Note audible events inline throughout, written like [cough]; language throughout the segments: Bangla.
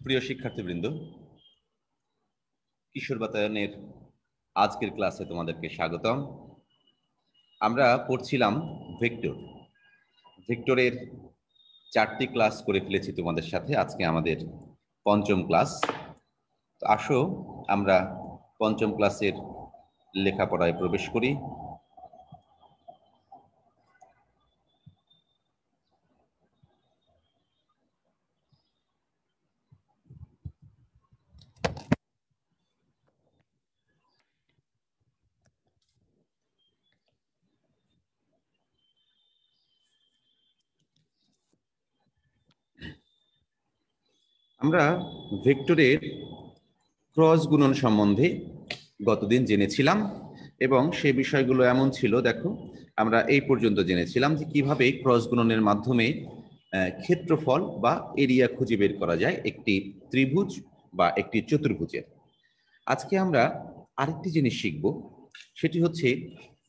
প্রিয় শিক্ষার্থীবৃন্দ, কিশোর বাতায়নের আজকের ক্লাসে তোমাদেরকে স্বাগতম। আমরা পড়ছিলাম ভেক্টর। ভেক্টরের চারটি ক্লাস করে ফেলেছি তোমাদের সাথে আজকে আমাদের পঞ্চম ক্লাস। তো আসো, আমরা পঞ্চম ক্লাসের লেখাপড়ায় প্রবেশ করি। আমরা ভেক্টরের ক্রস গুণন সম্বন্ধে গতদিন জেনেছিলাম এবং সে বিষয়গুলো এমন ছিল, দেখো, আমরা এই পর্যন্ত জেনেছিলাম যে কীভাবে ক্রস গুণনের মাধ্যমে ক্ষেত্রফল বা এরিয়া খুঁজে বের করা যায় একটি ত্রিভুজ বা একটি চতুর্ভুজের। আজকে আমরা আরেকটি জিনিস শিখব, সেটি হচ্ছে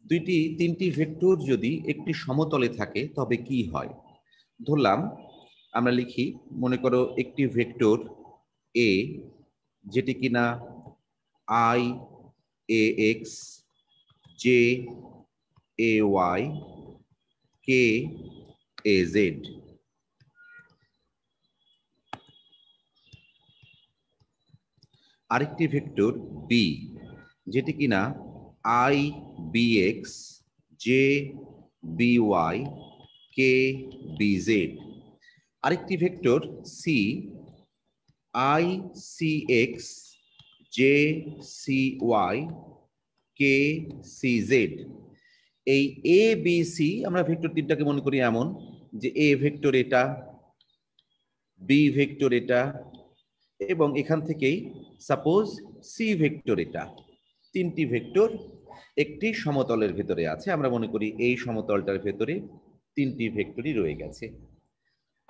দুইটি, তিনটি ভেক্টর যদি একটি সমতলে থাকে, তবে কি হয়? ধরলাম আমরা লিখি, মনে করো একটি ভেক্টর এ যেটি কিনা I A X J A Y K A Z আরেকটি ভেক্টর বি যেটি কিনা I B X J B Y K B Z আরেকটি vector C I C X J C Y K C Z এই এ বি সি আমরা ভেক্টর তিনটাকে মনে করি এমন যে এ ভেক্টর এটা বি ভেক্টর এটা, এবং এখান থেকেই সাপোজ সি ভেক্টর এটা। তিনটি ভেক্টর একটি সমতলের ভেতরে আছে। আমরা মনে করি এই সমতলটার ভেতরে তিনটি ভেক্টরই রয়ে গেছে।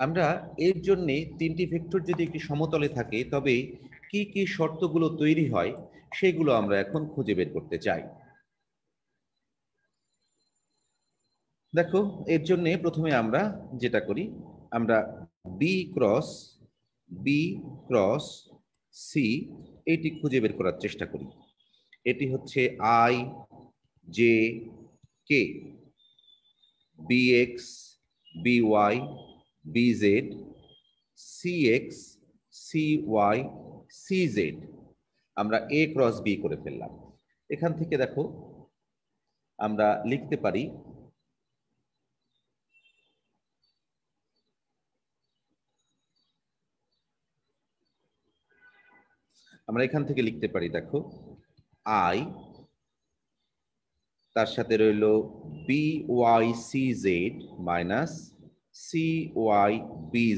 আমরা এর জন্য তিনটি ভেক্টর যদি একটি সমতলে থাকে, তবে কি কি শর্তগুলো তৈরি হয়, সেগুলো আমরা এখন খুঁজে বের করতে চাই। দেখো, এর জন্য প্রথমে আমরা যেটা করি, আমরা B cross B cross C এটি খুঁজে বের করার চেষ্টা করি। এটি হচ্ছে I J K B X B Y bz cx cy cz আমরা a ক্রস b করে ফেললাম। এখান থেকে দেখো, আমরা লিখতে পারি আমরা এখান থেকে লিখতে পারি, দেখো আই তার সাথে রইল C Z minus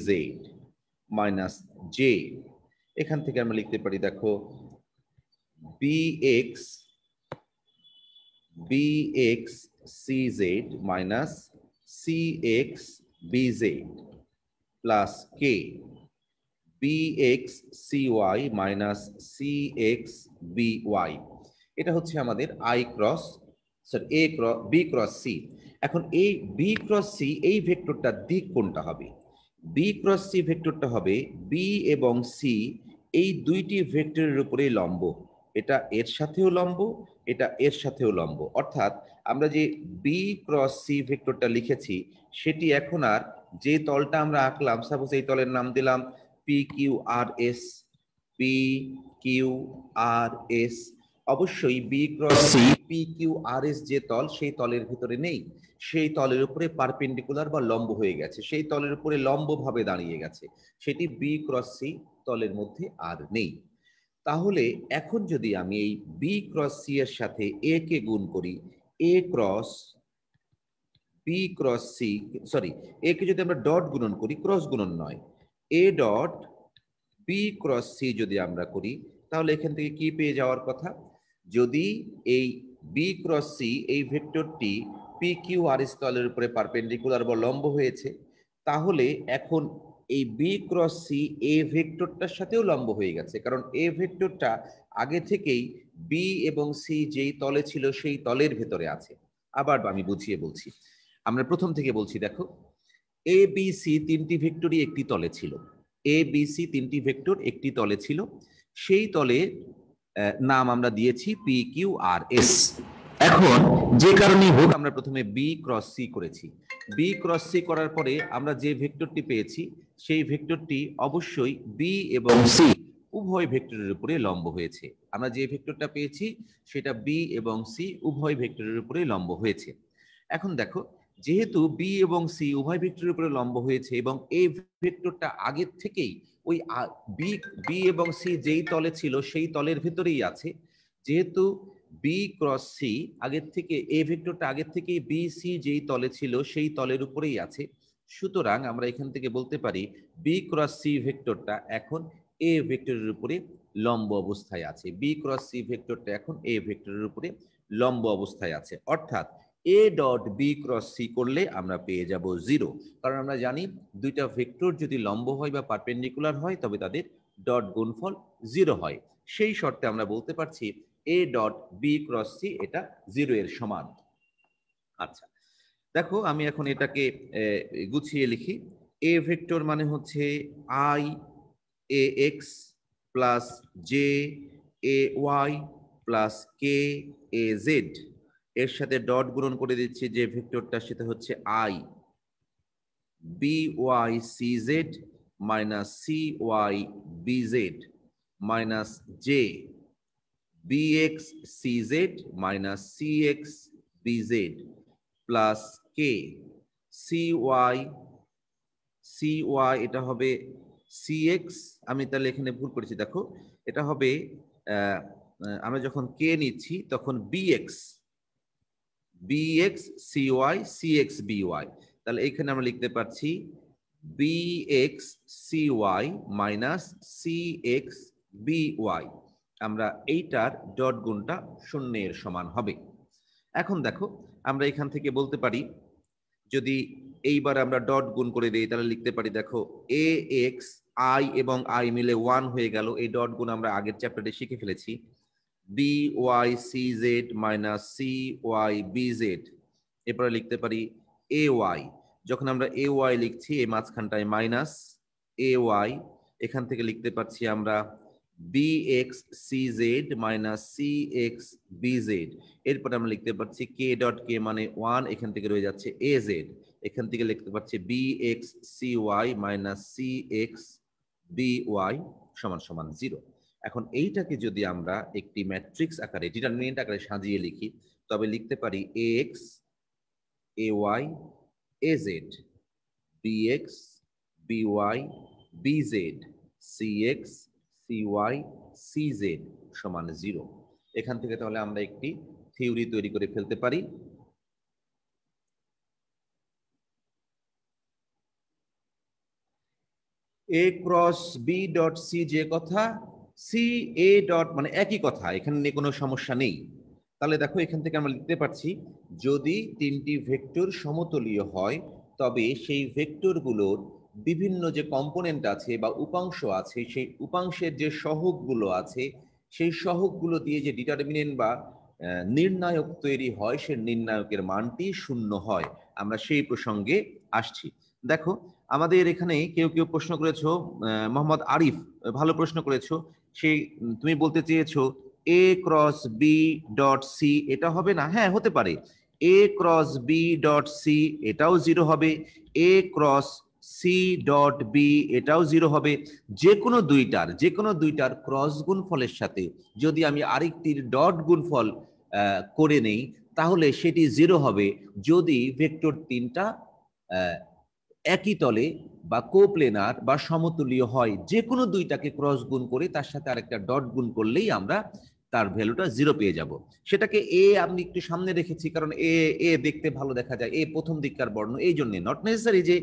Z minus J এখান থেকে আমরা লিখতে পারি, দেখো C Z minus Z plus K Y minus Y এটা হচ্ছে আমাদের I cross sorry A cross B cross C এখন এই বি ক্রস সি এই ভেক্টরটার দিক কোনটা হবে? বি ক্রস সি ভেক্টরটা হবে বি এবং সি এই দুইটি ভেক্টরের উপরে লম্ব। এটা এর সাথেও লম্ব, এটা এর সাথেও লম্ব। অর্থাৎ আমরা যে বি ক্রস সি ভেক্টরটা লিখেছি, সেটি এখন আর যে তলটা আমরা আঁকলাম সাপোজ এই তলের নাম দিলাম P Q R S P Q R S অবশ্যই B cross C P Q R S যে তল, সেই তলের ভিতরে নেই। সেই তলের উপরে পারপেন্ডিকুলার বা লম্ব হয়ে গেছে। সেই তলের উপরে লম্ব ভাবে দাঁড়িয়ে গেছে। সেটি বি ক্রস সি তলের মধ্যে আর নেই। তাহলে এখন যদি আমি এই বি ক্রস সি এর সাথে এ কে গুণ করি A cross B cross C sorry A কে যদি আমরা ডট গুণন করি ক্রস গুণন নয়। A dot B cross C যদি আমরা করি, তাহলে এখান থেকে কি পেয়ে যাওয়ার কথা? যদি এই বি ক্রস সি এই ভেক্টরটি পি কিউ আর স্থলের উপরে পারপেন্ডিকুলার বা লম্ব হয়েছে, তাহলে এখন এই বি ক্রস সি এ ভেক্টরটার সাথেও লম্ব হয়ে গেছে, কারণ এ ভেক্টরটা আগে থেকেই বি এবং সি যেই তলে ছিল সেই তলের ভেতরে আছে। আবার আমি বুঝিয়ে বলছি। আমরা প্রথম থেকে বলছি, দেখো এ বি সি তিনটি ভেক্টরই একটি তলে ছিল। এ বি সি তিনটি ভেক্টর একটি তলে ছিল। সেই তলে নাম আমরা দিয়েছি পি কিউ আর এস এখন যে কারণে হোক, আমরা প্রথমে বি ক্রস সি করেছি। বি ক্রস সি করার পরে আমরা যে ভেক্টরটি পেয়েছি, সেই ভেক্টরটি অবশ্যই বি এবং সি উভয় ভেক্টরের উপরে লম্ব হয়েছে। আমরা যে ভেক্টরটা পেয়েছি, সেটা বি এবং সি উভয় ভেক্টরের উপরে লম্ব হয়েছে। এখন দেখো, যেহেতু বি এবং সি উভয় ভেক্টরের উপরে লম্ব হয়েছে এবং এই ভেক্টরটা আগের থেকেই ওই বি বি এবং সি যেই তলে ছিল, সেই তলের ভেতরেই আছে, যেহেতু বি ক্রস সি আগের থেকে এ ভেক্টরটা আগের থেকেই বি সি যেই তলে ছিল, সেই তলের উপরেই আছে। সুতরাং আমরা এখান থেকে বলতে পারি বি ক্রস সি ভেক্টরটা এখন এ ভেক্টরের উপরে লম্ব অবস্থায় আছে। বি ক্রস সি ভেক্টরটা এখন এ ভেক্টরের উপরে লম্ব অবস্থায় আছে। অর্থাৎ A dot B cross C করলে আমরা পেয়ে যাব জিরো কারণ আমরা জানি, দুইটা ভেক্টর যদি লম্ব হয় বা পারপেন্ডিকুলার হয়, তবে তাদের ডট গুণফল জিরো হয়। সেই শর্তে আমরা বলতে পারছি A dot B cross C এটা জিরো এর সমান। আচ্ছা দেখো আমি এখন এটাকে গুছিয়ে লিখি। এ ভেক্টর মানে হচ্ছে I A X plus J A Y plus K A Z এর সাথে ডট গুণন করে দিচ্ছি যে ভেক্টরটা সেটা হচ্ছে I B Y C Z minus C Y B Z minus J bx cz minus cx bz plus K cy cy এটা হবে cx আমি তাহলে এখানে ভুল করেছি, দেখো। এটা হবে আমরা যখন কে নিচ্ছি, তখন bx bx cy cx by তাহলে এখানে আমরা লিখতে পারছি bx cy minus cx by আমরা এইটার ডট গুণটা শূন্যের সমান হবে। এখন দেখো, আমরা এখান থেকে বলতে পারি, যদি এইবার আমরা ডট গুণ করে দিই, তাহলে লিখতে পারি, দেখো এ এক্স আই এবং আই মিলে ওয়ান হয়ে গেল। এই ডট গুণ আমরা আগের চ্যাপ্টারে শিখে ফেলেছি। B Y C Z minus C Y B Z এরপরে লিখতে পারি এ ওয়াই যখন আমরা এ ওয়াই লিখছি, এই মাঝখানটায় মাইনাস এ ওয়াই এখান থেকে লিখতে পারছি আমরা bx cz minus cx bz এরপর আমরা লিখতে পারছি k ডট k মানে 1 এখান থেকে রয়ে যাচ্ছে az এখান থেকে লিখতে পারছি bx cy minus cx by সমান সমান 0 এখন এইটাকে যদি আমরা একটি ম্যাট্রিক্স আকারে ডিটারমিনেন্ট আকারে সাজিয়ে লিখি, তবে লিখতে পারি ax ay az bx by bz cx c y CZ সমান জিরো এখান থেকে তাহলে আমরা একটি থিওরি তৈরি করে ফেলতে পারি। A cross B dot C যে কথা সি এ ডট মানে একই কথা, এখানে কোনো সমস্যা নেই। তাহলে দেখো এখান থেকে আমরা লিখতে পারছি, যদি তিনটি ভেক্টর সমতলীয় হয়, তবে সেই ভেক্টরগুলোর বিভিন্ন যে কম্পোনেন্ট আছে বা উপাংশ আছে, সেই উপাংশের যে সহগগুলো আছে, সেই সহগগুলো দিয়ে যে ডিটারমিনেন্ট বা নির্ণায়ক তৈরি হয় সে নির্ণায়কের মানটি শূন্য হয়। আমরা সেই প্রসঙ্গে আসছি। দেখো, আমাদের এখানে কেউ কেউ প্রশ্ন করেছ মোহাম্মদ আরিফ, ভালো প্রশ্ন করেছ। সেই তুমি বলতে চেয়েছো A cross B dot C এটা হবে না? হ্যাঁ হতে পারে। A cross B dot C এটাও জিরো হবে। A cross C dot B এটাও জিরো হবে। যে কোনো দুইটার যে কোনো দুইটার ক্রস গুণফলের সাথে যদি আমি আরেকটির ডট গুণফল করে নেই, তাহলে সেটি জিরো হবে। যদি ভেক্টর তিনটা একই তলে বা কোপ্লেনার বা সমতুলীয় হয় যে কোনো দুইটাকে ক্রস গুণ করে তার সাথে আরেকটা ডট গুণ করলেই আমরা তার ভ্যালুটা জিরো পেয়ে যাব। সেটাকে এ আমি একটু সামনে রেখেছি, কারণ এ এ দেখতে ভালো দেখা যায়। এ প্রথম দিককার বর্ণ, এই জন্য নট নেসেসারি যে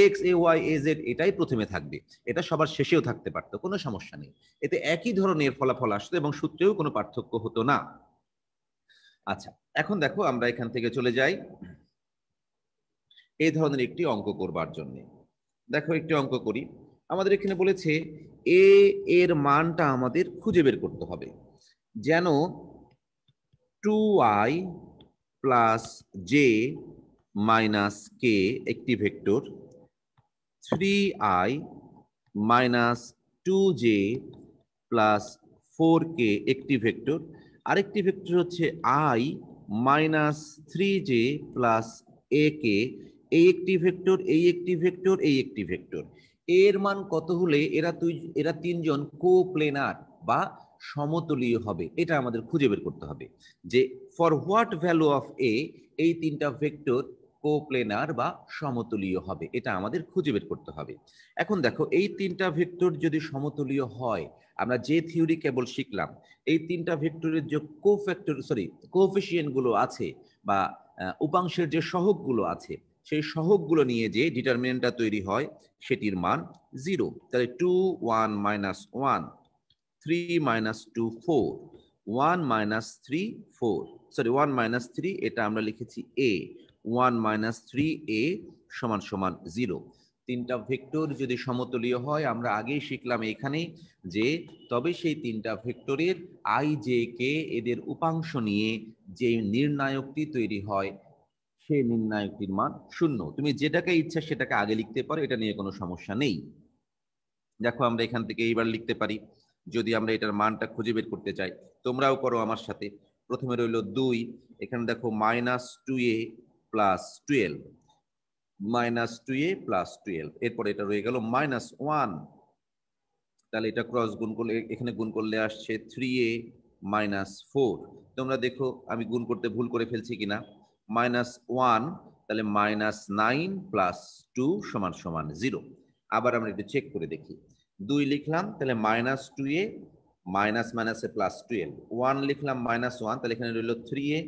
X A Y A Z এটাই প্রথমে থাকবে। এটা সবার শেষেও থাকতে পারতো, কোনো সমস্যা নেই। এতে একই ধরনের ফলাফল আসতো এবং সূত্রেও কোনো পার্থক্য হতো না। আচ্ছা এখন দেখো আমরা এখান থেকে চলে যাই। এই ধরনের একটি অঙ্ক করবার জন্য। দেখো একটি অঙ্ক করি। আমাদের এখানে বলেছে এ এর মানটা আমাদের খুঁজে বের করতে হবে। যেন two I plus J minus K একটি vector three I minus two J plus four K একটি ভেক্টর, আরেকটি ভেক্টর হচ্ছে I minus three J plus A K এই একটি ভেক্টর, এই একটি ভেক্টর, এই একটি ভেক্টর। এর মান কত হলে এরা তুই, এরা তিনজন কো প্লেনার বা সমতলীয় হবে। এটা আমাদের খুঁজে বের করতে হবে যে for what value of A এই তিনটা ভেক্টর কোপ্লেনার বা সমতলীয় হবে। এটা আমাদের খুঁজে বের করতে হবে। এখন দেখো, এই তিনটা ভেক্টর যদি সমতলীয় হয়, আমরা যে থিওরি কেবল শিখলাম, এই তিনটা ভেক্টরের যে কোফ্যাক্টর সরি কোফিসিয়েন্টগুলো আছে বা উপাংশের যে সহগগুলো আছে, সেই সহগগুলো নিয়ে যে ডিটারমিনেন্টটা তৈরি হয়, সেটির মান জিরো তাহলে two one minus one three minus two four one minus three four sorry one minus three এটা আমরা লিখেছি ওয়ান মাইনাস থ্রি এ সমান সমান জিরো তিনটা ভেক্টর যদি সমতলীয় হয়, আমরা আগেই শিখলাম এখানে যে তবে সেই তিনটা ভেক্টরের আই জে কে এদের উপাংশ নিয়ে যে নির্ণায়কটি তৈরি হয় সেই নির্ণায়কটির মান শূন্য। তুমি যেটাকে ইচ্ছা সেটাকে আগে লিখতে পারো, এটা নিয়ে কোনো সমস্যা নেই। দেখো আমরা এখান থেকে এইবার লিখতে পারি। যদি আমরা এটার মানটা খুঁজে বের করতে চাই, তোমরাও করো আমার সাথে। প্রথমে রইল দুই, এখানে দেখো minus two A plus twelve minus two A plus twelve এরপর এটা রয়ে গেল মাইনাস ওয়ান তাহলে এটা ক্রস গুণ করলে, এখানে গুণ করলে আসছে থ্রি এ মাইনাস ফোর তোমরা দেখো আমি গুণ করতে ভুল করে ফেলছি কিনা। মাইনাস ওয়ান তাহলে মাইনাস নাইন প্লাস টু সমান সমান জিরো আবার আমরা একটু চেক করে দেখি। দুই লিখলাম, তাহলে মাইনাস টু এ মাইনাস মাইনাসে প্লাস টুয়েলভ ওয়ান লিখলাম মাইনাস ওয়ান তাহলে এখানে রইল থ্রি এ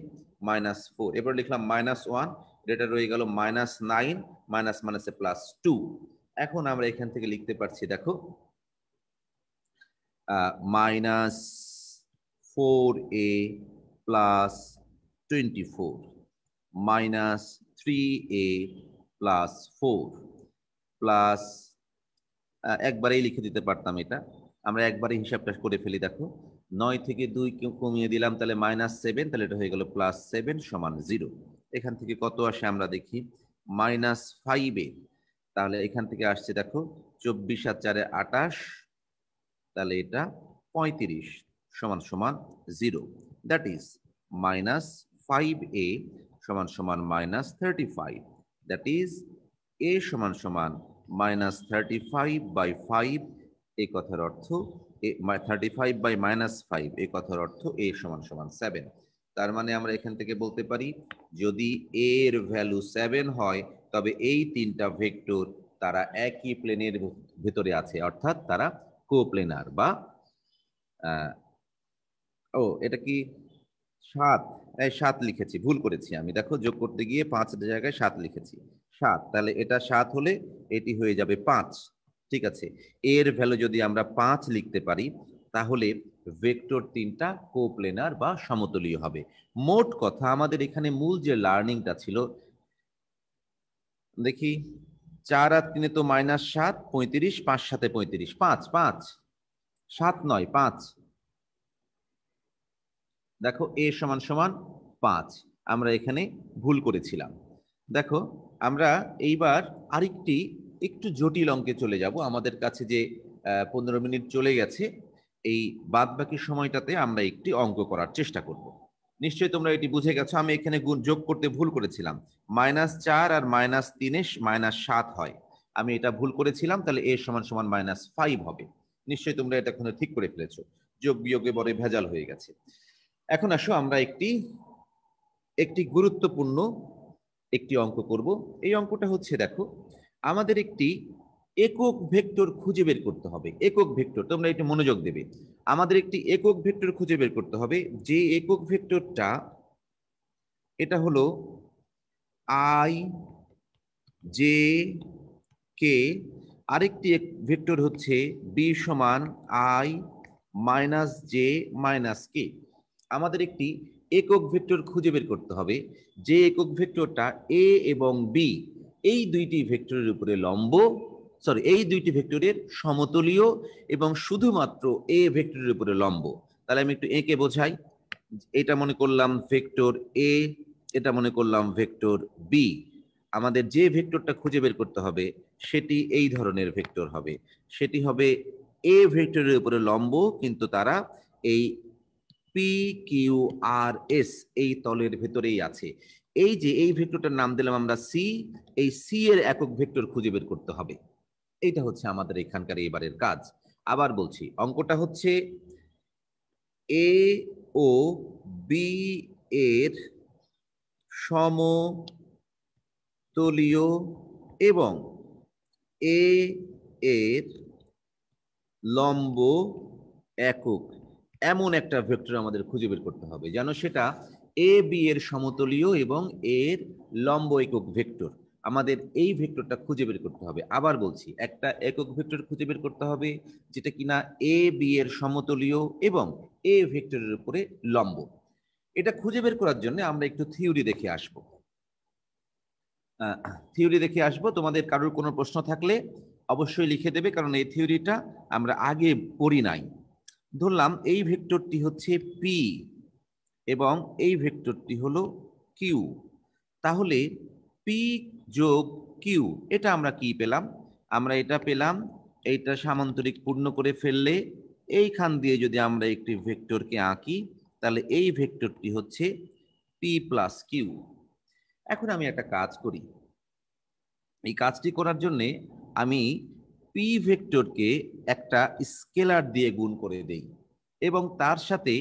মাইনাস ফোর এবার লিখলাম মাইনাস ওয়ান এটা রয়ে গেল মাইনাস নাইন মাইনাস মাইনাসে প্লাস টু এখন আমরা এখান থেকে লিখতে পারছি, দেখো minus four A plus twenty four minus three A plus four plus একবারেই লিখে দিতে পারতাম এটা। আমরা একবারে হিসাবটা করে ফেলি, দেখো। নয় থেকে দুই কমিয়ে দিলাম, তাহলে মাইনাস সেভেন তাহলে এটা হয়ে গেল প্লাস সেভেন সমান জিরো এখান থেকে কত আসে আমরা দেখি মাইনাস ফাইভে তাহলে এখান থেকে আসছে, দেখো, চব্বিশ আর চারে আটাশ তাহলে এটা পঁয়ত্রিশ সমান সমান zero that is minus five A সমান সমান minus thirty five that is A সমান সমান minus thirty five by five এই কথার অর্থ thirty five by minus five এই কথার অর্থ এ সমান সমান সেভেন তার মানে আমরা এখান থেকে বলতে পারি, যদি এর ভ্যালু সেভেন হয়, তবে এই তিনটা ভেক্টর তারা একই প্লেনের ভেতরে আছে, অর্থাৎ তারা কোপ্লেনার বা ও, এটা কি সাত? সাত লিখেছি, ভুল করেছি আমি। দেখো, যোগ করতে গিয়ে পাঁচ জায়গায় সাত লিখেছি। সাত, তাহলে এটা সাত হলে এটি হয়ে যাবে পাঁচ, ঠিক আছে? এর ভ্যালু যদি আমরা পাঁচ লিখতে পারি, তাহলে ভেক্টর তিনটা কোপ্লেনার বা সমতলীয় হবে। মোট কথা, আমাদের এখানে মূল যে লার্নিংটা ছিল, দেখি, চার আর তিনে তো মাইনাস সাত, পঁয়ত্রিশ, পাঁচ সাথে পঁয়ত্রিশ, পাঁচ পাঁচ, সাত নয়, পাঁচ। দেখো, এ সমান সমান পাঁচ, আমরা এখানে ভুল করেছিলাম। দেখো, আমরা এইবার আরেকটি একটু জটিল অঙ্কে চলে যাব। আমাদের কাছে যে পনেরো মিনিট চলে গেছে, এই বাদ বাকি সময়টাতে আমরা একটি অঙ্ক করার চেষ্টা করব। নিশ্চয়ই তোমরা এটি বুঝে গেছো, আমি এখানে গুণ, যোগ করতে ভুল করেছিলাম। মাইনাস চার আর মাইনাস তিনে মাইনাস সাত হয়। আমি এটা ভুল করেছিলাম, তাহলে এ সমান সমান মাইনাস ফাইভ হবে। নিশ্চয়ই তোমরা এটা এখন ঠিক করে ফেলেছো। যোগ বিয়োগে বড় ভেজাল হয়ে গেছে। এখন আসো, আমরা একটি একটি গুরুত্বপূর্ণ একটি অঙ্ক করব। এই অঙ্কটা হচ্ছে, দেখো, আমাদের একটি একক ভেক্টর খুঁজে বের করতে হবে। একক ভেক্টর, তোমরা একটু মনোযোগ দেবে। আমাদের একটি একক ভেক্টর খুঁজে বের করতে হবে। যে একক ভেক্টরটা, এটা হলো আই, জে, কে, আরেকটি ভেক্টর হচ্ছে বি সমান I minus J minus K. আমাদের একটি একক ভেক্টর খুঁজে বের করতে হবে। যে একক ভেক্টরটা এ এবং বি এই দুইটি ভেক্টরের উপরে লম্ব সরি এই দুইটি ভেক্টরের সমতলীয় এবং শুধুমাত্র এ ভেক্টরের উপরে লম্ব। তাহলে আমি একটু এঁকে বোঝাই। এটা মনে করলাম ভেক্টর এ এটা মনে করলাম ভেক্টর বি আমাদের যে ভেক্টরটা খুঁজে বের করতে হবে, সেটি এই ধরনের ভেক্টর হবে। সেটি হবে এ ভেক্টরের উপরে লম্ব, কিন্তু তারা এই পি কিউ আর এস এই তলের ভেতরেই আছে। এই যে এই ভেক্টরটার নাম দিলাম আমরা সি এই সি এর একক ভেক্টর খুঁজে বের করতে হবে। এইটা হচ্ছে আমাদের এখানকার এবারের কাজ। আবার বলছি, অঙ্কটা হচ্ছে এ ও বি এর সমতলীয় এবং এ এর লম্ব একক। এমন একটা ভেক্টর আমাদের খুঁজে বের করতে হবে, যেন সেটা এ বি এর সমতলীয় এবং এর লম্ব একক ভেক্টর। আমাদের এই ভেক্টরটা খুঁজে বের করতে হবে। আবার বলছি, একটা একক ভেক্টর খুঁজে বের করতে হবে, যেটা কিনা এ বি এর সমতলীয় এবং এ ভেক্টরের উপরে লম্ব। এটা খুঁজে বের করার জন্য আমরা একটু থিওরি দেখে আসব। থিওরি দেখে আসব, তোমাদের কারোর কোনো প্রশ্ন থাকলে অবশ্যই লিখে দেবে, কারণ এই থিওরিটা আমরা আগে পড়ি নাই। ধরলাম এই ভেক্টরটি হচ্ছে পি এবং এই ভেক্টরটি হলো কিউ তাহলে পি যোগ কিউ এটা আমরা কি পেলাম? আমরা এটা পেলাম, এইটা সামান্তরিক পূর্ণ করে ফেললে এইখান দিয়ে যদি আমরা একটি ভেক্টরকে আঁকি, তাহলে এই ভেক্টরটি হচ্ছে পি প্লাস কিউ এখন আমি একটা কাজ করি। এই কাজটি করার জন্যে আমি পি ভেক্টরকে একটা স্কেলার দিয়ে গুণ করে দেই। এবং তার সাথে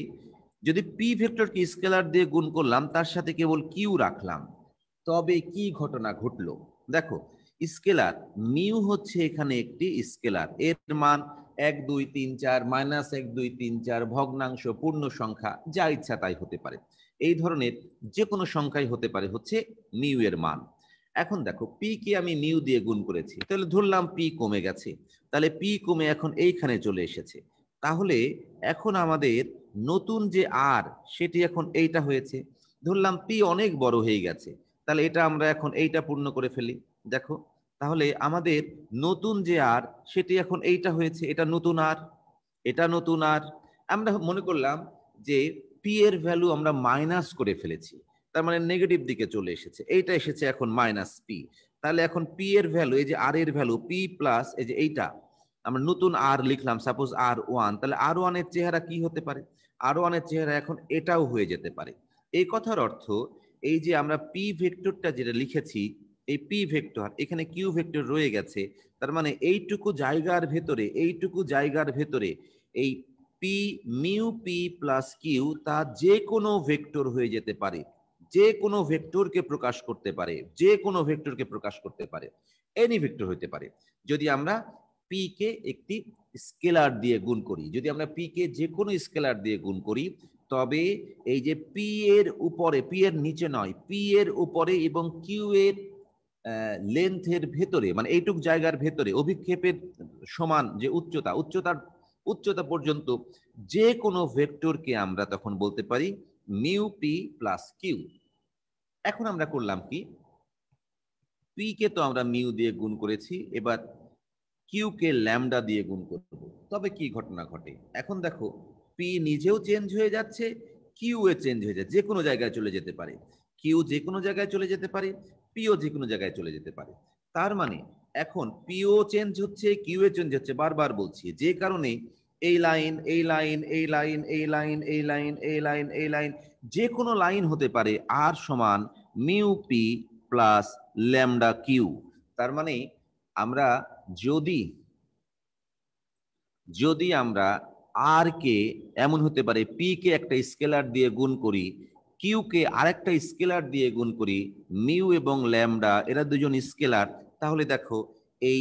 যদি পি ভেক্টরকে স্কেলার দিয়ে গুণ করলাম, তার সাথে কেবল কিউ রাখলাম, তবে কি ঘটনা ঘটলো? দেখো স্কেলার মিউ হচ্ছে এখানে একটি স্কেলার এর মান এক, দুই, তিন, চার মাইনাস এক, দুই, তিন, চার, ভগ্নাংশ, পূর্ণ সংখ্যা, যা ইচ্ছা তাই হতে পারে। এই ধরনের যে কোনো সংখ্যাই হতে পারে হচ্ছে মিউ এর মান। এখন দেখো পি কে আমি মিউ দিয়ে গুণ করেছি, তাহলে ধরলাম পি কমে গেছে, তাহলে পি কমে এখন এইখানে চলে এসেছে, তাহলে এখন আমাদের নতুন যে আর সেটি এখন এইটা হয়েছে, ধরলাম পি অনেক বড় হয়ে গেছে, তাহলে এটা আমরা এখন এইটা পূর্ণ করে ফেলি, দেখো, তাহলে আমাদের নতুন যে আর সেটি এখন এইটা হয়েছে, এটা নতুন আর এটা নতুন আর আমরা মনে করলাম যে পি এর ভ্যালু আমরা মাইনাস করে ফেলেছি তার মানে নেগেটিভ দিকে চলে এসেছে। এইটা এসেছে এখন মাইনাস পি তাহলে এখন পি এর ভ্যালু এই যে আর এর ভ্যালু পি প্লাস এই যে এইটা, আমরা নতুন আর লিখলাম সাপোজ আর ওয়ান তাহলে আর ওয়ানের চেহারা কি হতে পারে? আর ওয়ানের চেহারা এখন এটাও হয়ে যেতে পারে। এই কথার অর্থ, এই যে আমরা পি ভেক্টরটা যেটা লিখেছি, এই পি ভেক্টর এখানে কিউ ভেক্টর রয়ে গেছে, তার মানে এইটুকু জায়গার ভেতরে, এইটুকু জায়গার ভেতরে এই P mu P plus Q তা যে কোনো ভেক্টর হয়ে যেতে পারে। যে কোনো ভেক্টরকে প্রকাশ করতে পারে, যে কোনো ভেক্টরকে প্রকাশ করতে পারে এনি ভেক্টর হতে পারে। যদি আমরা পি কে একটি স্কেলার দিয়ে গুণ করি, যদি আমরা পি কে যে কোনো স্কেলার দিয়ে গুণ করি, তবে এই যে পি এর উপরে পি এর নিচে নয় পি এর উপরে এবং কিউ এর লেন্থের ভেতরে মানে এইটুক জায়গার ভেতরে, অভিক্ষেপের সমান যে উচ্চতা, উচ্চতার, উচ্চতা পর্যন্ত যে কোনো ভেক্টরকে আমরা তখন বলতে পারি মিউ পি প্লাস কিউ এখন আমরা করলাম কি? পি কে তো আমরা মিউ দিয়ে গুণ করেছি, এবার কিউ কে ল্যামডা দিয়ে গুণ করব। তবে কি ঘটনা ঘটে? এখন দেখো পি নিজেও চেঞ্জ হয়ে যাচ্ছে কিউ এ চেঞ্জ হয়ে যাচ্ছে যে কোনো জায়গায় চলে যেতে পারে। কিউ যে কোনো জায়গায় চলে যেতে পারে পিও যে কোনো জায়গায় চলে যেতে পারে। তার মানে এখন পিও চেঞ্জ হচ্ছে কিউ এ চেঞ্জ হচ্ছে, বারবার বলছি, যে কারণে এই লাইন এই লাইন এই লাইন এই লাইন এই লাইন এই লাইন এই লাইন যে কোনো লাইন হতে পারে আর সমান mu P plus lambda Q তার মানে আমরা যদি যদি আমরা আর কে এমন হতে পারে পি কে একটা স্কেলার দিয়ে গুণ করি কিউ কে আরেকটা স্কেলার দিয়ে গুণ করি মিউ এবং ল্যামডা এরা দুজন স্কেলার তাহলে দেখো এই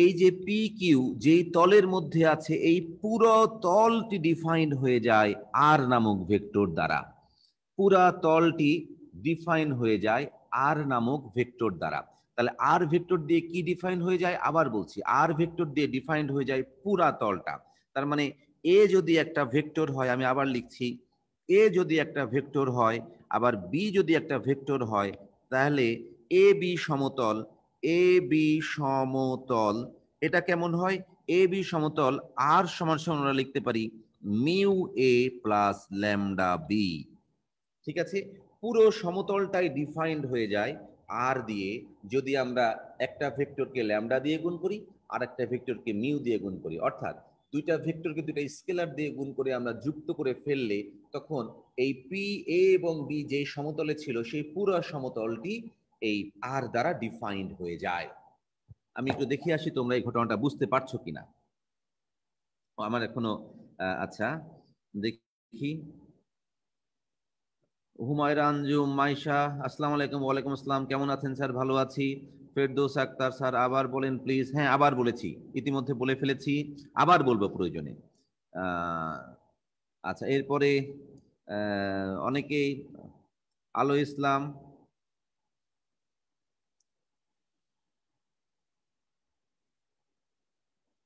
এই যে পি কিউ যেই তলের মধ্যে আছে, এই পুরো তলটি ডিফাইন্ড হয়ে যায় আর নামক ভেক্টর দ্বারা। পুরা তলটি ডিফাইন হয়ে যায় আর নামক ভেক্টর দ্বারা। তাহলে আর ভেক্টর দিয়ে কি ডিফাইন হয়ে যায়? আবার বলছি আর ভেক্টর দিয়ে ডিফাইন্ড হয়ে যায় পুরা তলটা। তার মানে এ যদি একটা ভেক্টর হয়, আমি আবার লিখছি এ যদি একটা ভেক্টর হয়, আবার বি যদি একটা ভেক্টর হয়, তাহলে এ বি সমতল এ বি সমতল। এটা কেমন হয়? এ বি সমতল। আর সমান সমান আমরা লিখতে পারি mu A plus lambda B ঠিক আছে? পুরো সমতলটাই ডিফাইন্ড হয়ে যায় আর দিয়ে। যদি আমরা একটা ভেক্টরকে ল্যামডা দিয়ে গুণ করি আর একটা ভেক্টরকে মিউ দিয়ে গুণ করি। অর্থাৎ দুইটা ভেক্টরকে দুইটা স্কেলার দিয়ে গুণ করে আমরা যুক্ত করে ফেললে তখন এই পি এ এবং বি যে সমতলে ছিল, সেই পুরো সমতলটি এই আর দ্বারা ডিফাইন্ড হয়ে যায়। আমি একটু দেখে আসি, তোমরা এই ঘটনাটা বুঝতে পারছ কিনা? আমার এখনও আচ্ছা দেখি। হুমায়রা আঞ্জুম মাইশা, আসসালামু আলাইকুম, ওয়ালাইকুম আসসালাম, কেমন আছেন স্যার? ভালো আছি। ফেরদৌস আক্তার স্যার, আবার বলেন প্লিজ হ্যাঁ আবার বলেছি, ইতিমধ্যে বলে ফেলেছি, আবার বলব প্রয়োজনে। আচ্ছা এরপরে অনেকেই, আলো ইসলাম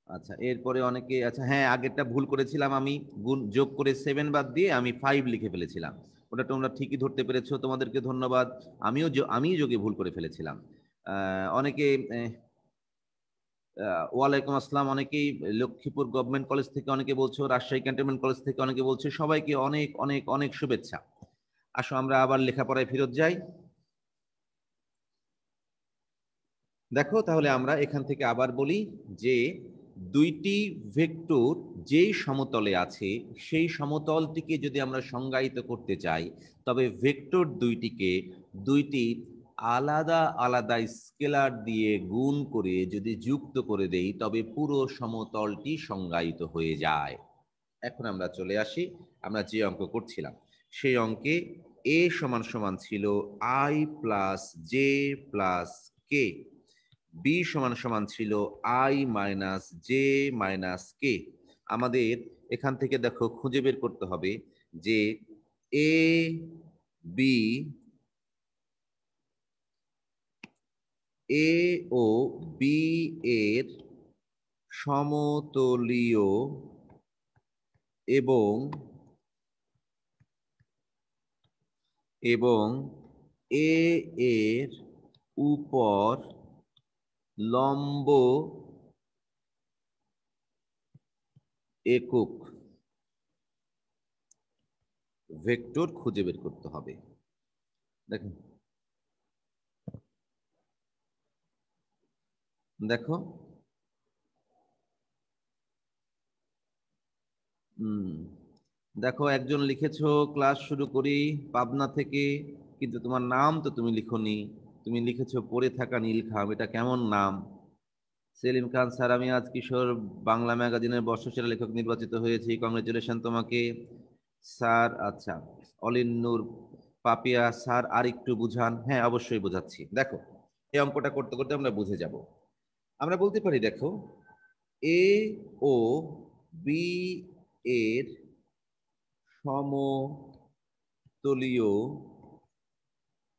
আচ্ছা এরপরে অনেকে আচ্ছা হ্যাঁ আগেরটা ভুল করেছিলাম আমি, গুণ, যোগ করে সেভেন বাদ দিয়ে আমি ফাইভ লিখে ফেলেছিলাম। ওটা তোমরা ঠিকই ধরতে পেরেছ, তোমাদেরকে ধন্যবাদ। আমিও আমি যোগে ভুল করে ফেলেছিলাম। অনেকে ওয়ালাইকুম আসসালাম, অনেকেই লক্ষ্মীপুর গভর্নমেন্ট কলেজ থেকে অনেকে বলছো, রাজশাহী ক্যান্টনমেন্ট কলেজ থেকে অনেকে বলছে, সবাইকে অনেক অনেক অনেক শুভেচ্ছা। আসো, আমরা আবার লেখাপড়ায় ফেরত যাই। দেখো, তাহলে আমরা এখান থেকে আবার বলি যে দুইটি ভেক্টর যেই সমতলে আছে, সেই সমতলটিকে যদি আমরা সংজ্ঞায়িত করতে চাই, তবে ভেক্টর দুইটিকে দুইটি আলাদা আলাদা স্কেলার দিয়ে গুণ করে যদি যুক্ত করে দেই, তবে পুরো সমতলটি সংজ্ঞায়িত হয়ে যায়। এখন আমরা চলে আসি, আমরা যে অঙ্ক করছিলাম, সেই অঙ্কে এ সমান সমান ছিল I plus J plus K B সমান সমান ছিল I minus J minus K আমাদের এখান থেকে দেখো খুঁজে বের করতে হবে যে A B A O B এর সমতলীয় এবং এবং এ এর উপর লম্ব একক ভেক্টর খুঁজে বের করতে হবে। দেখেন দেখো। দেখো, একজন লিখেছো, ক্লাস শুরু করি পাবনা থেকে। কিন্তু তোমার নাম তো তুমি লিখনি। তুমি লিখেছো, পড়ে থাকা নীলখাম এটা কেমন নাম? সেলিম খান, স্যার, আমি আজ কিশোর বাংলা ম্যাগাজিনের বর্ষসেরা লেখক নির্বাচিত হয়েছি। কংগ্রেচুলেশন তোমাকে। স্যার আচ্ছা অলিন নূর পাপিয়া, স্যার আর একটু বুঝান। হ্যাঁ অবশ্যই বোঝাচ্ছি। দেখো, এই অঙ্কটা করতে করতে আমরা বুঝে যাব। আমরা বলতে পারি, দেখো, এ ও বি এর সমতলীয়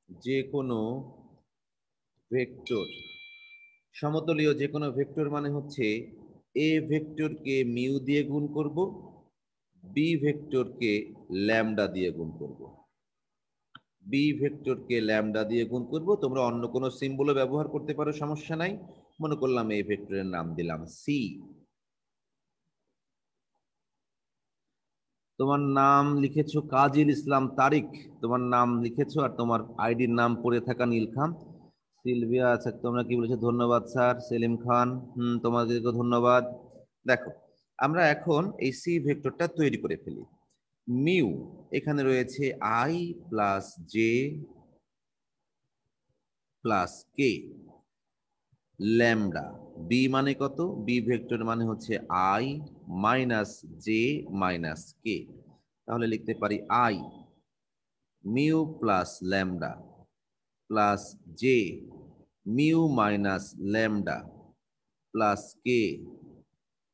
যে কোনো ভেক্টর। সমতলীয় যে কোনো ভেক্টর মানে হচ্ছে এ ভেক্টরকে মিউ দিয়ে গুণ করব, বি ভেক্টরকে ল্যামডা দিয়ে গুণ করব। বি ভেক্টরকে ল্যামডা দিয়ে গুণ করব। তোমরা অন্য কোনো সিম্বলও ব্যবহার করতে পারো, সমস্যা নাই। মনে করলাম এই ভেক্টরের নাম দিলাম সি। তোমার নাম লিখেছো কাজিল ইসলাম তারিক তোমার নাম লিখেছো আর তোমার আইডির নাম পড়ে থাকা নীলখাম। সিলভিয়া আচ্ছা তোমরা কি বলেছ? ধন্যবাদ, স্যার। সেলিম খান, হুম তোমাদেরকে ধন্যবাদ। দেখো, আমরা এখন এই সি ভেক্টরটা তৈরি করে ফেলি। মিউ, এখানে রয়েছে I plus J plus K. Lambda, B মানে কত? বি ভেক্টর মানে হচ্ছে I minus J minus K. তাহলে লিখতে পারি I. Mu plus lambda. Plus J mu minus lambda plus K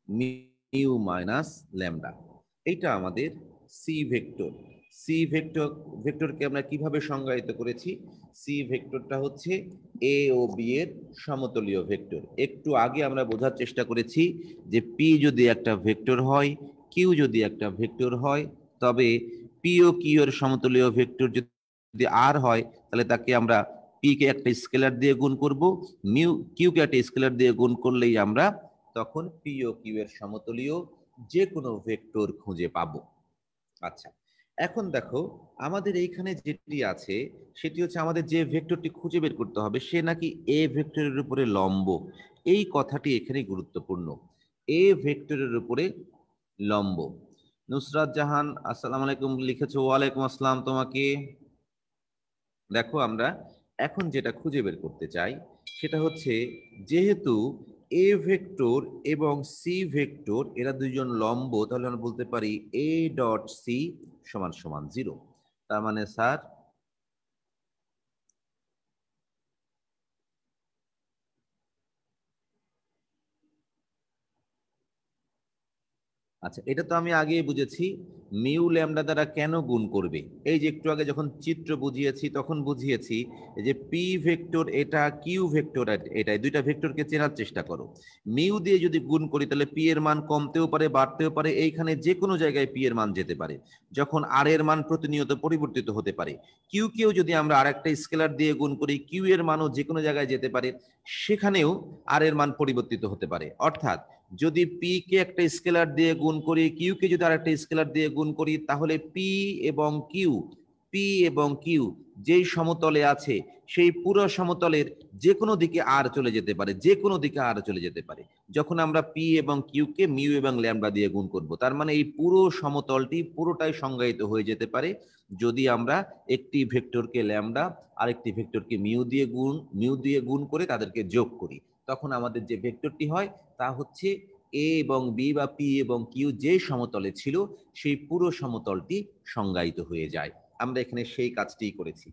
mu minus lambda এইটা আমাদের সি ভেক্টর সি ভেক্টর ভেক্টরকে আমরা কীভাবে সংজ্ঞায়িত করেছি? সি ভেক্টরটা হচ্ছে এ ও বি এর সমতলীয় ভেক্টর একটু আগে আমরা বোঝার চেষ্টা করেছি যে পি যদি একটা ভেক্টর হয় কিউ যদি একটা ভেক্টর হয়, তবে পি ও কিউ এর সমতলীয় ভেক্টর যদি আর হয়, তাহলে তাকে আমরা পি কে একটা স্কেলার দিয়ে গুণ করব। মিউ কিউ কে একটা স্কেলার দিয়ে গুণ করলেই আমরা তখন পি ও কিউ এর সমতলীয় যে কোনো ভেক্টর খুঁজে পাবো। আচ্ছা এখন দেখো আমাদের এইখানে যেটি আছে, সেটি হচ্ছে আমাদের যে ভেক্টরটি খুঁজে বের করতে হবে, সে নাকি এ ভেক্টরের উপরে লম্ব। এই কথাটি এখানে গুরুত্বপূর্ণ। এ ভেক্টরের উপরে লম্ব। নুসরাত জাহান, আসসালাম আলাইকুম, লিখেছো, ওয়ালাইকুম আসসালাম তোমাকে। দেখো আমরা এখন যেটা খুঁজে বের করতে চাই, সেটা হচ্ছে যেহেতু এ ভেক্টর এবং সি ভেক্টর এরা দুইজন লম্ব, তাহলে আমরা বলতে পারি এ ডট সি সমান সমান জিরো তার মানে স্যার আচ্ছা এটা তো আমি আগেই বুঝেছি। মিউ ল্যামডা দ্বারা কেন গুণ করবে? এই যে একটু আগে যখন চিত্র বুঝিয়েছি, তখন বুঝিয়েছি যে পি ভেক্টর এটা কিউ ভেক্টর এটা দুইটা ভেক্টরকে চেনার চেষ্টা করো। মিউ দিয়ে যদি গুণ করি, তাহলে পি এর মান কমতেও পারে, বাড়তেও পারে, এইখানে যে কোনো জায়গায় পি এর মান যেতে পারে, যখন আর এর মান প্রতিনিয়ত পরিবর্তিত হতে পারে। কিউ কেও যদি আমরা আর একটা স্কেলার দিয়ে গুণ করি কিউ এর মানও যে কোনো জায়গায় যেতে পারে, সেখানেও আর এর মান পরিবর্তিত হতে পারে। অর্থাৎ যদি পি কে একটা স্কেলার দিয়ে গুণ করি কিউ কে যদি আরেকটা স্কেলার দিয়ে গুণ করি, তাহলে পি এবং কিউ পি এবং কিউ যেই সমতলে আছে, সেই পুরো সমতলের যে কোনো দিকে আর চলে যেতে পারে যে কোনো দিকে আর চলে যেতে পারে। যখন আমরা পি এবং কিউ কে মিউ এবং ল্যামডা দিয়ে গুণ করব, তার মানে এই পুরো সমতলটি পুরোটাই সংজ্ঞায়িত হয়ে যেতে পারে। যদি আমরা একটি ভেক্টরকে ল্যামডা আরেকটি ভেক্টরকে মিউ দিয়ে গুণ মিউ দিয়ে গুণ করে তাদেরকে যোগ করি, তখন আমাদের যে ভেক্টরটি হয়, তা হচ্ছে এ এবং বি বা পি এবং কিউ যে সমতলে ছিল, সেই পুরো সমতলটি সংজ্ঞায়িত হয়ে যায়। আমরা এখানে সেই কাজটি করেছি।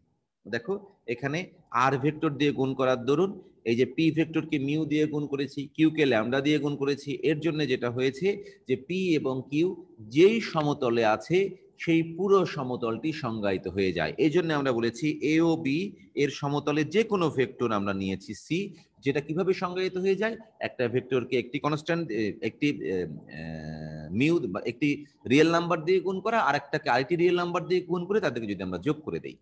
দেখো, এখানে আর ভেক্টর দিয়ে গুণ করার দরুন, এই যে পি ভেক্টরকে মিউ দিয়ে গুণ করেছি কিউ কে ল্যামডা দিয়ে গুণ করেছি, এর জন্য যেটা হয়েছে যে পি এবং কিউ যেই সমতলে আছে, সেই পুরো সমতলটি সংজ্ঞায়িত হয়ে যায়। এই জন্য আমরা বলেছি এ ও বি এর সমতলে যে কোনো ভেক্টর আমরা নিয়েছি সি যেটা কীভাবে সংজ্ঞায়িত হয়ে যায়? একটা ভেক্টরকে একটি কনস্ট্যান্ট একটি মিউ একটি রিয়েল নাম্বার দিয়ে গুণ করা আর একটাকে আরেকটি রিয়েল নাম্বার দিয়ে গুণ করে তাদেরকে যদি আমরা যোগ করে দেই।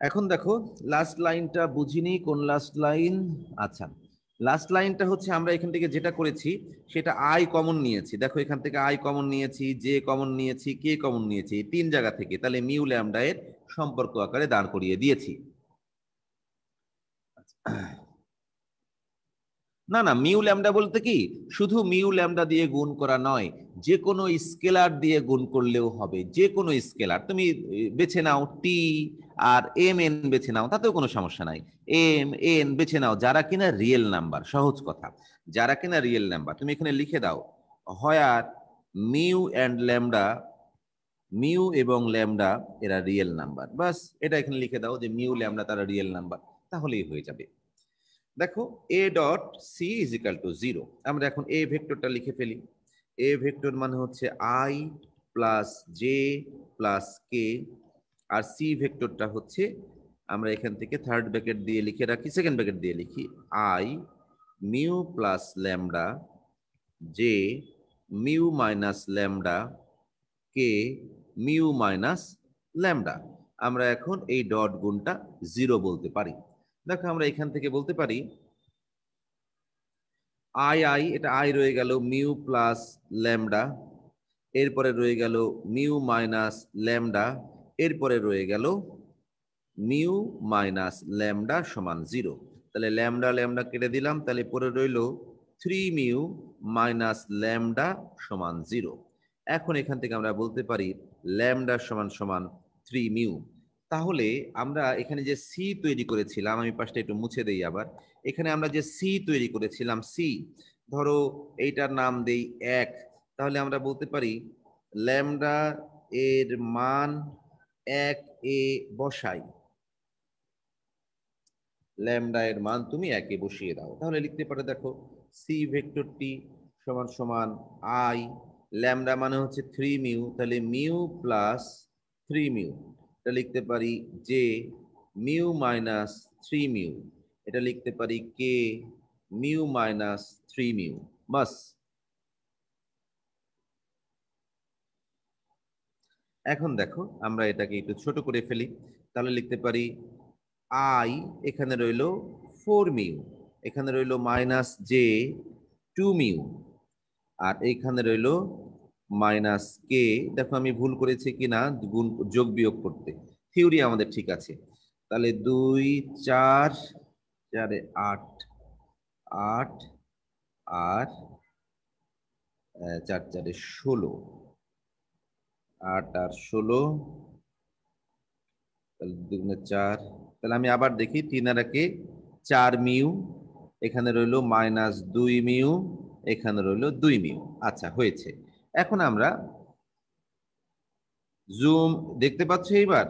এখন দেখো লাস্ট লাইনটা বুঝিনি, কোন লাস্ট লাইন আচ্ছা লাস্ট লাইনটা হচ্ছে আমরা এখান থেকে যেটা করেছি, সেটা আই কমন নিয়েছি। দেখো, এখান থেকে আই কমন নিয়েছি জে কমন নিয়েছি কে কমন নিয়েছি তিন জায়গা থেকে। তাহলে মিউ ল্যামডা এর সম্পর্ক আকারে দাঁড় করিয়ে দিয়েছি। [clears throat] না না, মিউ ল্যামডা বলতে কি, শুধু মিউ ল্যামডা দিয়ে গুণ করা নয় যে কোনো স্কেলার দিয়ে গুণ করলেও হবে যে কোনো স্কেলার। তুমি বেছে নাও টি আর এম এন বেছে নাও, তাতেও কোনো সমস্যা নাই। এম এন বেছে নাও, যারা কিনা রিয়েল নাম্বার সহজ কথা। যারা কিনা রিয়েল নাম্বার তুমি এখানে লিখে দাও where mu and lambda, mu এবং ল্যামডা, এরা রিয়েল নাম্বার বাস এটা এখানে লিখে দাও যে মিউ ল্যামডা তারা রিয়েল নাম্বার তাহলেই হয়ে যাবে। দেখো A dot C is equal to zero আমরা এখন এ ভেক্টরটা লিখে ফেলি। এ ভেক্টর মানে হচ্ছে I plus J plus K R C ভেক্টরটা হচ্ছে আমরা এখান থেকে থার্ড ব্যাকেট দিয়ে লিখে রাখি সেকেন্ড ব্যাকেট দিয়ে লিখি। I mu plus lambda J mu minus lambda K mu minus lambda আমরা এখন এই ডট গুণটা জিরো বলতে পারি। দেখো আমরা এখান থেকে বলতে পারি আই আই এটা আই রয়ে গেল মিউ প্লাস ল্যামডা এরপরে রয়ে গেল মিউ মাইনাস ল্যামডা এরপরে রয়ে গেল মিউ মাইনাস ল্যামডা সমান জিরো তাহলে ল্যামডা ল্যামডা কেটে দিলাম, তাহলে পরে রইল থ্রি মিউ মাইনাস ল্যামডা সমান জিরো এখন এখান থেকে আমরা বলতে পারি ল্যামডা সমান সমান থ্রি মিউ তাহলে আমরা এখানে যে সি তৈরি করেছিলাম, আমি পাশটা একটু মুছে দেই আবার। এখানে আমরা যে সি তৈরি করেছিলাম সি ধরো এইটার নাম দেই এক। তাহলে আমরা বলতে পারি ল্যামডা এর মান এক এ বসাই। ল্যামডা এর মান তুমি একে বসিয়ে দাও। তাহলে লিখতে পারে দেখো সি ভেক্টরটি সমান সমান আই ল্যামডা মানে হচ্ছে থ্রি মিউ, তাহলে মিউ প্লাস থ্রি মিউ। এটা লিখতে পারি J mu minus three mu এটা লিখতে পারি k mu minus three mu বাস। এখন দেখো, আমরা এটাকে একটু ছোট করে ফেলি। তাহলে লিখতে পারি আই এখানে রইল ফোর মিউ এখানে রইল মাইনাস জে টু মিউ আর এখানে রইল মাইনাস কে দেখো আমি ভুল করেছি কিনা, গুণ, যোগ বিয়োগ করতে। থিওরি আমাদের ঠিক আছে। তাহলে দুই, চার, চারে আট আট, আর চার, চারে ষোলো। আট আর ষোলো, তাহলে দুগুণে চার। তাহলে আমি আবার দেখি, তিন আর একে চার মিউ, এখানে রইল মাইনাস দুই মিউ, এখানে রইল দুই মিউ। আচ্ছা হয়েছে। এখন আমরা জুম দেখতে পাচ্ছি এইবার?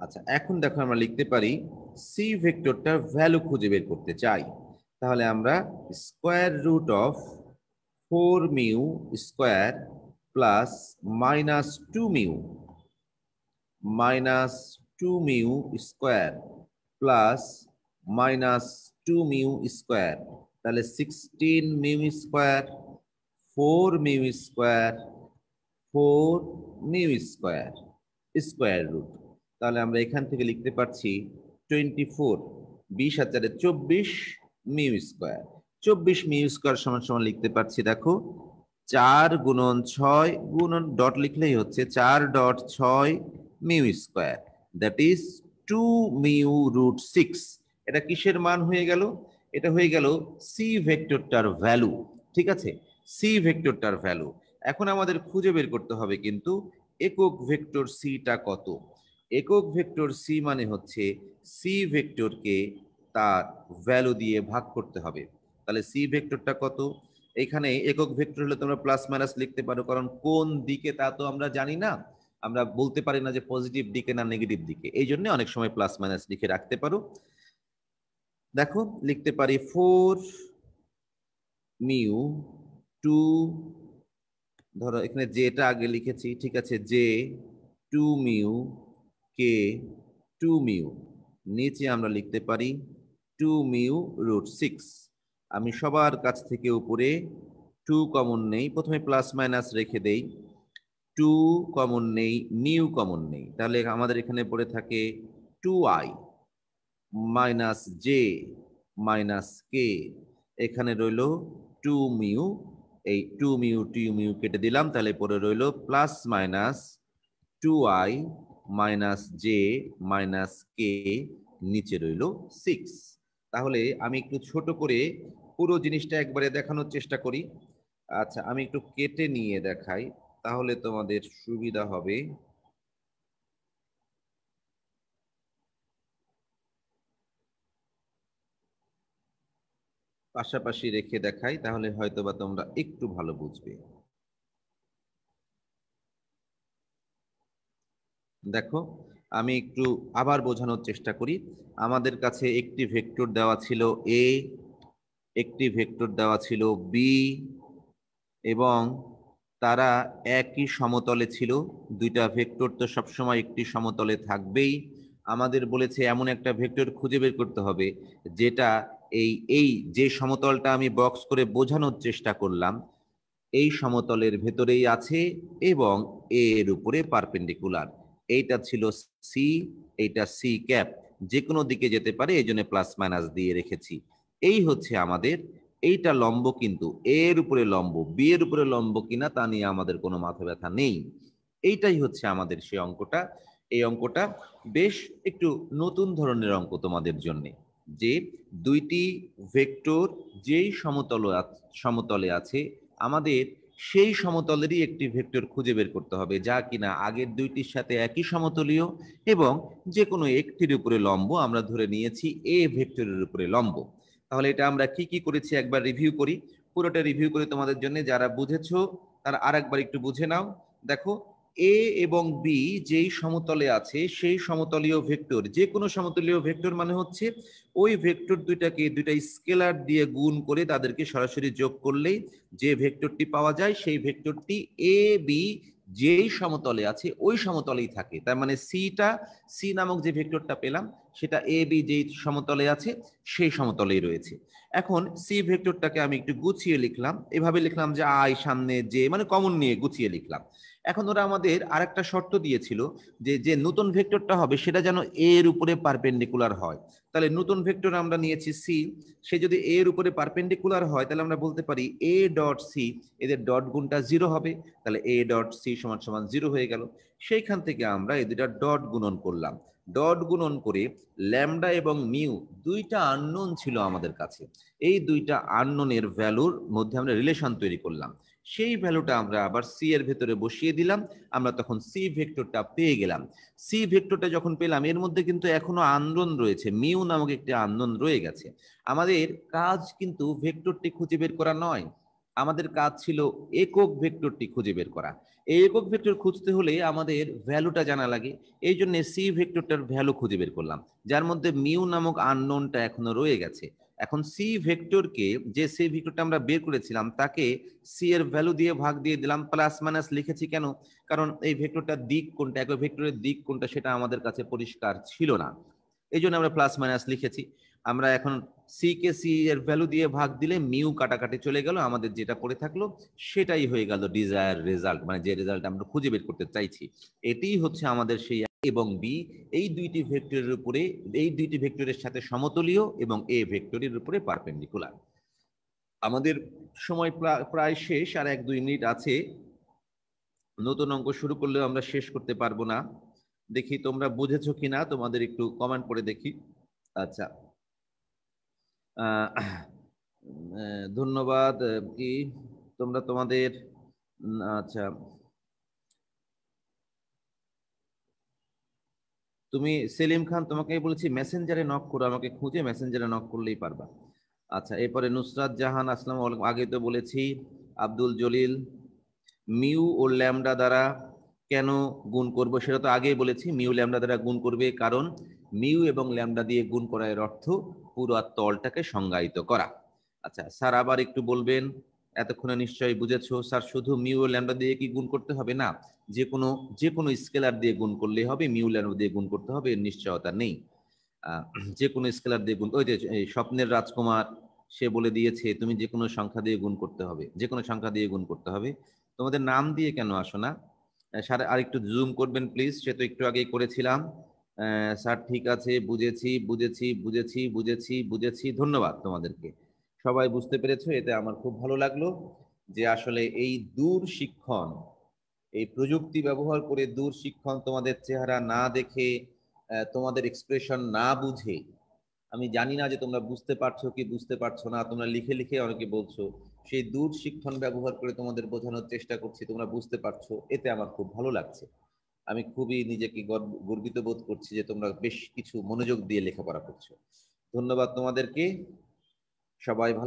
আচ্ছা এখন দেখো আমরা লিখতে পারি সি ভেক্টরটার ভ্যালু খুঁজে বের করতে চাই। তাহলে আমরা square root of four mu square plus minus two mu minus two mu square plus minus two mu square তাহলে sixteen mu square four mu square four mu square square root. তাহলে আমরা এখান থেকে লিখতে পারছি টোয়েন্টি ফোর বিশ হাজারে চব্বিশ মিউ স্কোয়ার। চব্বিশ মিউ স্কোয়ার সমান সমান লিখতে পারছি, দেখো, চার গুণন ছয় গুণন ডট লিখলেই হচ্ছে চার ডট ছয় mu square. That is two mu root six এটা কিসের মান হয়ে গেল? এটা হয়ে গেল সি ভেক্টরটার ভ্যালু ঠিক আছে? সি ভেক্টরটার ভ্যালু এখন আমাদের খুঁজে বের করতে হবে কিন্তু একক ভেক্টর সিটা কত? একক ভেক্টর সি মানে হচ্ছে সি ভেক্টরকে তার ভ্যালু দিয়ে ভাগ করতে হবে। তাহলে সি ভেক্টরটা কত? এখানে একক ভেক্টর হলে তোমরা প্লাস মাইনাস লিখতে পারো, কারণ কোন দিকে তা তো আমরা জানি না। আমরা বলতে পারি না যে পজিটিভ দিকে না নেগেটিভ দিকে। এই জন্য অনেক সময় প্লাস মাইনাস লিখে রাখতে পারো। দেখো, লিখতে পারি ফোর মিউ টু ধরো এখানে যেটা আগে লিখেছি, ঠিক আছে যে টু মিউ কে টু মিউ নিচে আমরা লিখতে পারি টু মিউ রুট সিক্স আমি সবার কাছ থেকে উপরে টু কমন নেই, প্রথমে প্লাস মাইনাস রেখে দেই টু কমন নেই মিউ কমন নেই। তাহলে আমাদের এখানে পড়ে থাকে two I minus J minus K এখানে রইল টু মিউ এই টু মিউ টু মিউ কেটে দিলাম, তাহলে পরে রইল plus minus two I minus J minus K নিচে রইল সিক্স তাহলে আমি একটু ছোট করে পুরো জিনিসটা একবারে দেখানোর চেষ্টা করি। আচ্ছা আমি একটু কেটে নিয়ে দেখাই, তাহলে তোমাদের সুবিধা হবে। পাশাপাশি রেখে দেখাই, তাহলে হয়তো বা তোমরা একটু ভালো বুঝবে। দেখো, আমি একটু আবার বোঝানোর চেষ্টা করি। আমাদের কাছে একটি ভেক্টর দেওয়া ছিল এ একটি ভেক্টর দেওয়া ছিল বি এবং তারা একই সমতলে ছিল। দুইটা ভেক্টর তো সবসময় একটি সমতলে থাকবেই। আমাদের বলেছে এমন একটা ভেক্টর খুঁজে বের করতে হবে, যেটা এই এই যে সমতলটা আমি বক্স করে বোঝানোর চেষ্টা করলাম, এই সমতলের ভেতরেই আছে এবং এর উপরে পারপেন্ডিকুলার এইটা ছিল সি এইটা সি ক্যাপ যে কোনো দিকে যেতে পারে, এই জন্য প্লাস মাইনাস দিয়ে রেখেছি। এই হচ্ছে আমাদের, এইটা লম্ব কিন্তু এর উপরে লম্ব বি এর উপরে লম্ব কিনা তা নিয়ে আমাদের কোনো মাথা ব্যথা নেই। এইটাই হচ্ছে আমাদের সেই অঙ্কটা। এই অঙ্কটা বেশ একটু নতুন ধরনের অঙ্ক তোমাদের জন্য। যে দুইটি ভেক্টর যেই সমতল সমতলে আছে, আমাদের সেই সমতলেরই একটি ভেক্টর খুঁজে বের করতে হবে, যা কিনা আগের দুইটির সাথে একই সমতলীয় এবং যে কোনো একটির উপরে লম্ব আমরা ধরে নিয়েছি এ ভেক্টরের উপরে লম্ব। তাহলে এটা আমরা কি কি করেছি? একবার রিভিউ করি। পুরোটা রিভিউ করে তোমাদের জন্য, যারা বুঝেছ, তারা আর একবার একটু বুঝে নাও। দেখো এ এবং বি যেই সমতলে আছে, সেই সমতলীয় ভেক্টর, যে কোনো সমতলীয় ভেক্টর মানে হচ্ছে ওই ভেক্টর দুইটাকে দুইটা স্কেলার দিয়ে গুণ করে তাদেরকে সরাসরি যোগ করলেই যে ভেক্টরটি পাওয়া যায়, সেই ভেক্টরটি এ বি যেই সমতলে আছে, ওই সমতলেই থাকে। তার মানে সিটা সি নামক যে ভেক্টরটা পেলাম, সেটা এ বি যেই সমতলে আছে, সেই সমতলেই রয়েছে। এখন সি ভেক্টরটাকে আমি একটু গুছিয়ে লিখলাম। এভাবে লিখলাম যে আই সামনে যে মানে কমন নিয়ে গুছিয়ে লিখলাম। এখন ওরা আমাদের আরেকটা শর্ত দিয়েছিল যে যে নতুন ভেক্টরটা হবে সেটা যেন এর উপরে পারপেন্ডিকুলার হয়। তাহলে নতুন ভেক্টর আমরা নিয়েছি সি সে যদি এর উপরে পারপেন্ডিকুলার হয়, তাহলে আমরা বলতে পারি এ ডট সি এদের ডট গুণটা জিরো হবে, তাহলে এ ডট সি সমান সমান জিরো হয়ে গেল। সেইখান থেকে আমরা এই দুটা ডট গুণন করলাম। ডট গুণন করে ল্যামডা এবং মিউ দুইটা আননোন ছিল আমাদের কাছে। এই দুইটা আননোনের ভ্যালুর মধ্যে আমরা রিলেশন তৈরি করলাম। সেই ভ্যালুটা আমরা আবার সি এর ভেতরে বসিয়ে দিলাম, আমরা তখন সি ভেক্টরটা পেয়ে গেলাম। সি ভেক্টরটা যখন পেলাম, এর মধ্যে কিন্তু এখনও আন্দোলন রয়েছে মিউ নামক একটি আন্দোলন রয়ে গেছে। আমাদের কাজ কিন্তু ভেক্টরটি খুঁজে বের করা নয়, আমাদের কাজ ছিল একক ভেক্টরটি খুঁজে বের করা। এই একক ভেক্টর খুঁজতে হলে আমাদের ভ্যালুটা জানা লাগে, এই জন্য সি ভেক্টরটার ভ্যালু খুঁজে বের করলাম, যার মধ্যে মিউ নামক আননোনটা এখনও রয়ে গেছে। এখন সি ভেক্টরকে যে সি ভেক্টরটা আমরা বের করেছিলাম, তাকে সি এর ভ্যালু দিয়ে ভাগ দিয়ে দিলাম প্লাস মাইনাস লিখেছি কেন? কারণ এই ভেক্টরটার দিক কোনটা এক ভেক্টরের দিক কোনটা সেটা আমাদের কাছে পরিষ্কার ছিল না। এই জন্য আমরা প্লাস মাইনাস লিখেছি। আমরা এখন সি কে সি এর ভ্যালু দিয়ে ভাগ দিলে মিউ কাটাকাটি চলে গেল, আমাদের যেটা পড়ে থাকল সেটাই হয়ে গেল ডিজায়ার রেজাল্ট মানে যে রেজাল্ট আমরা খুঁজে বের করতে চাইছি। এটি হচ্ছে আমাদের সেই এবং বি এই দুইটি ভেক্টরের উপরে, এই দুইটি ভেক্টরের সাথে সমতলীয় এবং এ ভেক্টরের উপরে পারপেন্ডিকুলার। আমাদের সময় প্রায় শেষ, আর এক দুই মিনিট আছে। নতুন অঙ্ক শুরু করলেও আমরা শেষ করতে পারব না। দেখি তোমরা বুঝেছ কিনা, তোমাদের একটু কমেন্ট করে দেখি। আচ্ছা। ধন্যবাদ কি? তোমরা তোমাদের আচ্ছা। তুমি সেলিম খান, তোমাকে বলেছি মেসেঞ্জারে নক করো, আমাকে খুঁজে মেসেঞ্জারে নক করলেই পারবা। আচ্ছা এরপরে নুসরাত জাহান আসলাম আগে তো বলেছি, আব্দুল জলিল, মিউ ও ল্যামডা দ্বারা কেন গুণ করব? সেটা তো আগেই বলেছি, মিউ ল্যামডা দ্বারা গুণ করবে কারণ মিউ এবং ল্যামডা দিয়ে গুণ করার অর্থ পুরো তলটাকে সংজ্ঞায়িত করা। আচ্ছা স্যার আবার একটু বলবেন এতক্ষণে নিশ্চয়ই বুঝেছ, স্যার, শুধু মিউ ল্যামডা দিয়ে কি গুণ করতে হবে? না, যে কোনো যে কোনো স্কেলার দিয়ে গুণ করলেই হবে, মিউ ল্যামডা দিয়ে গুণ করতে হবে, এর নিশ্চয়তা নেই। যে কোনো স্কেলার দিয়ে গুণ, ওই যে স্বপ্নের রাজকুমার, সে বলে দিয়েছে, তুমি যে কোনো সংখ্যা দিয়ে গুণ করতে হবে, যে কোনো সংখ্যা দিয়ে গুণ করতে হবে। তোমাদের নাম দিয়ে কেন আসো না? স্যার, আর একটু জুম করবেন প্লিজ সে তো একটু আগেই করেছিলাম। স্যার, ঠিক আছে, বুঝেছি বুঝেছি বুঝেছি বুঝেছি বুঝেছি, ধন্যবাদ তোমাদেরকে। সবাই বুঝতে পেরেছ, এতে আমার খুব ভালো লাগল যে আসলে এই দূর শিক্ষণ, এই প্রযুক্তি ব্যবহার করে দূর শিক্ষণ তোমাদের চেহারা না দেখে তোমাদের এক্সপ্রেশন না বুঝে, আমি জানি না যে তোমরা বুঝতে পারছ কি বুঝতে পারছ না, তোমরা লিখে লিখে অনেকে বলছো, সেই দূর শিক্ষণ ব্যবহার করে তোমাদের বোঝানোর চেষ্টা করছি, তোমরা বুঝতে পারছ, এতে আমার খুব ভালো লাগছে। আমি খুবই নিজেকে গর্বিত বোধ করছি যে তোমরা বেশ কিছু মনোযোগ দিয়ে লেখাপড়া করছ। ধন্যবাদ তোমাদেরকে সবাই ভালো